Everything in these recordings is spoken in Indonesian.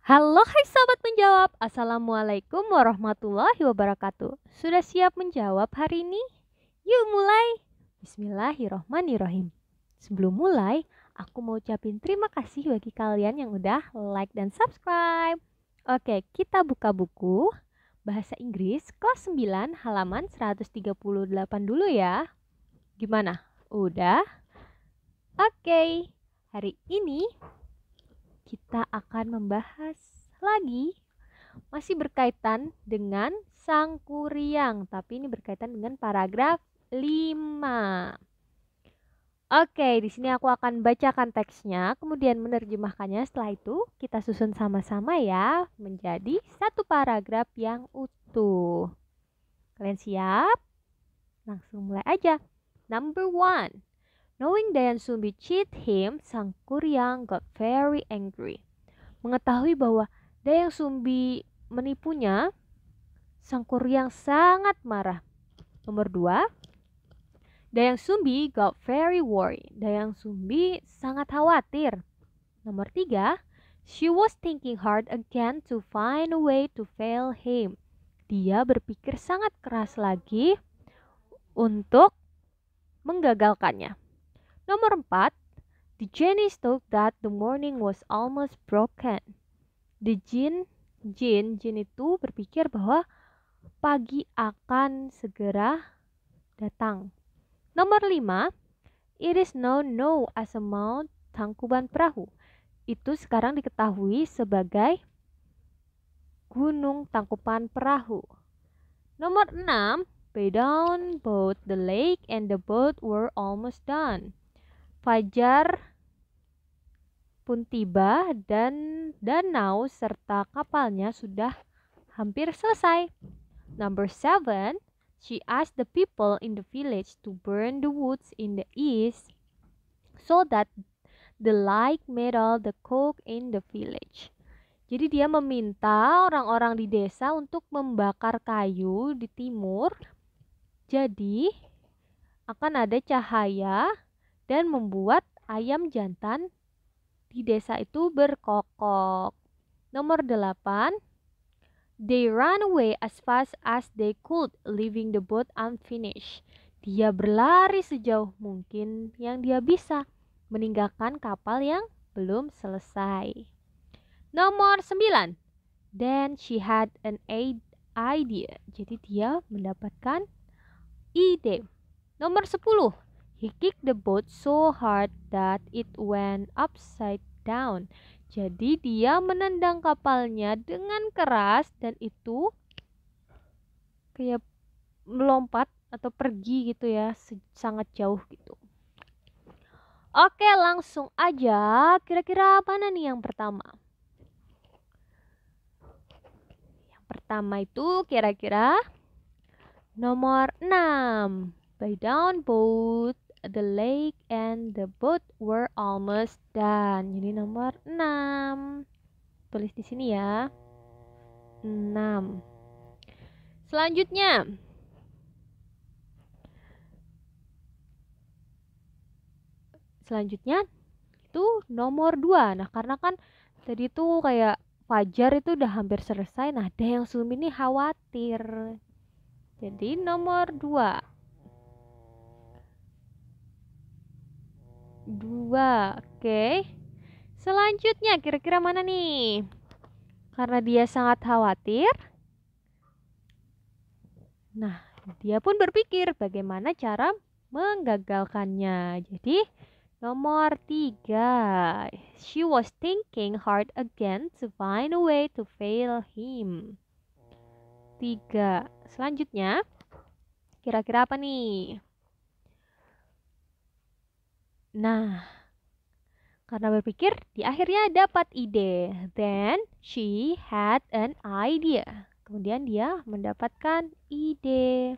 Halo hai sobat menjawab Assalamualaikum warahmatullahi wabarakatuh Sudah siap menjawab hari ini? Yuk mulai Bismillahirrohmanirrohim Sebelum mulai Aku mau ucapin terima kasih bagi kalian yang udah like dan subscribe Oke kita buka buku Bahasa Inggris kelas 9 halaman 138 dulu ya Gimana? Udah? Oke Hari ini kita akan membahas lagi masih berkaitan dengan sang kuryang, tapi ini berkaitan dengan paragraf 5. Oke, di sini aku akan bacakan teksnya, kemudian menerjemahkannya. Setelah itu, kita susun sama-sama ya menjadi satu paragraf yang utuh. Kalian siap? Langsung mulai aja. Number one. Knowing Dayan Sumbi cheat him, Sang Kuryang got very angry. Mengetahui bahwa Dayang Sumbi menipunya, Sang Kuryang sangat marah. Nomor dua, Dayang Sumbi got very worried. Dayang Sumbi sangat khawatir. Nomor tiga, she was thinking hard again to find a way to fail him. Dia berpikir sangat keras lagi untuk menggagalkannya. Nomor 4. The genie thought that the morning was almost broken. The jin, jin, jin itu berpikir bahwa pagi akan segera datang. Nomor 5. It is now known as a Mount Tangkuban Perahu. Itu sekarang diketahui sebagai Gunung Tangkuban Perahu. Nomor 6. By down both the lake and the boat were almost done. Fajar pun tiba dan danau serta kapalnya sudah hampir selesai. Number seven, she asked the people in the village to burn the woods in the east so that the light all the cook in the village. Jadi dia meminta orang-orang di desa untuk membakar kayu di timur. Jadi akan ada cahaya dan membuat ayam jantan di desa itu berkokok. Nomor 8. They ran away as fast as they could, leaving the boat unfinished. Dia berlari sejauh mungkin yang dia bisa, meninggalkan kapal yang belum selesai. Nomor 9. Then she had an idea. Jadi dia mendapatkan ide. Nomor 10. He kicked the boat so hard that it went upside down. Jadi dia menendang kapalnya dengan keras dan itu kayak melompat atau pergi gitu ya, sangat jauh gitu. Oke, langsung aja. Kira-kira mana nih yang pertama? Yang pertama itu kira-kira nomor 6. By down boat the lake and the boat were almost done. Jadi nomor 6. Tulis di sini ya. 6. Selanjutnya. Selanjutnya itu nomor 2. Nah, karena kan tadi tuh kayak Fajar itu udah hampir selesai. Nah, ada yang Sumi ini khawatir. Jadi nomor 2. Dua oke. Selanjutnya kira-kira mana nih? Karena dia sangat khawatir. Nah dia pun berpikir bagaimana cara menggagalkannya. Jadi nomor tiga. She was thinking hard again to find a way to fail him. Tiga. Selanjutnya kira-kira apa nih Nah, karena berpikir, di akhirnya dapat ide. Then she had an idea. Kemudian dia mendapatkan ide.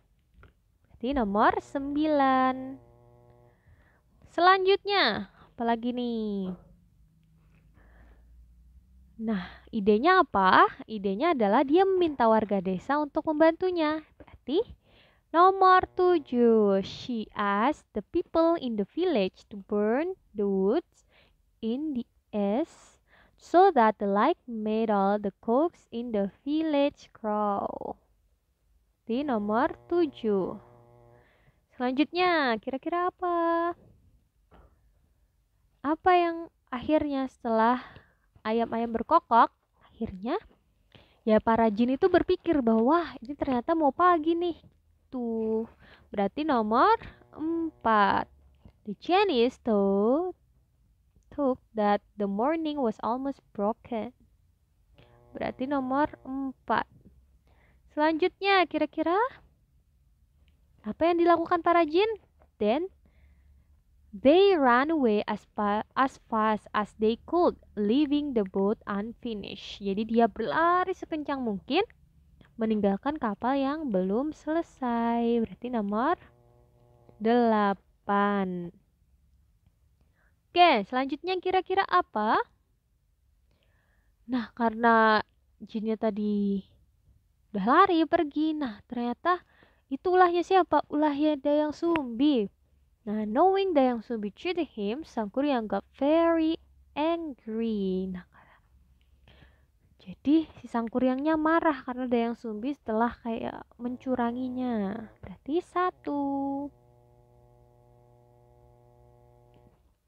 Jadi nomor 9. Selanjutnya, apalagi nih? Nah, idenya apa? Idenya adalah dia meminta warga desa untuk membantunya. Berarti Nomor 7. She asked the people in the village to burn the woods in the east so that the light made all the cooks in the village crow. Di nomor 7. Selanjutnya, kira-kira apa? Apa yang akhirnya setelah ayam-ayam berkokok, akhirnya ya para jin itu berpikir bahwa ini ternyata mau pagi nih. Tuh, berarti nomor 4. The Chinese thought took that the morning was almost broken. Berarti nomor 4. Selanjutnya kira-kira apa yang dilakukan para jin? Then they ran away as, as fast as they could, leaving the boat unfinished. Jadi dia berlari sekencang mungkin meninggalkan kapal yang belum selesai. Berarti nomor 8. Oke, selanjutnya kira-kira apa? Nah, karena jinnya tadi udah lari pergi nah ternyata itu ulahnya siapa ulahnya Dayang Sumbi nah knowing Dayang Sumbi treated him Sang Kuryang got very angry nah jadi si Sang Kuryangnya marah karena Dayang Sumbi setelah kayak mencuranginya berarti satu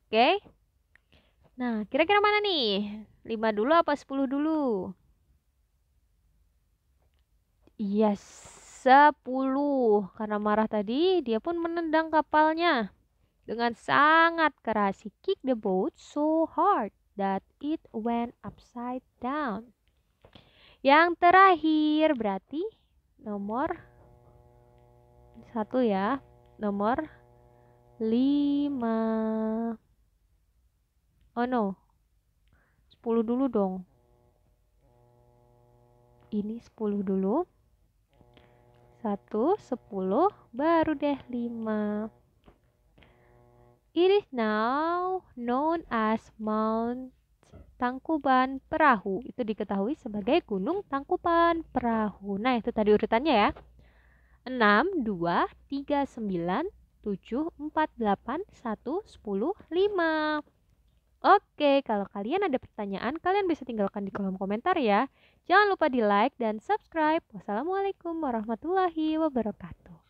oke okay. nah kira-kira mana nih 5 dulu apa 10 dulu Yes, 10. Karena marah tadi, dia pun menendang kapalnya dengan sangat keras. He kicked the boat so hard that it went upside down. Yang terakhir berarti nomor satu ya, nomor lima. Oh no, 10 dulu dong. Ini 10 dulu satu, sepuluh, baru deh lima. It is now known as Mount Tangkuban Perahu. Itu diketahui sebagai Gunung Tangkuban Perahu. Nah, itu tadi urutannya ya. 6, 2, 3, 9, 7, 4, 8, 1, 10, 5. Oke, kalau kalian ada pertanyaan, kalian bisa tinggalkan di kolom komentar ya. Jangan lupa di like dan subscribe. Wassalamualaikum warahmatullahi wabarakatuh.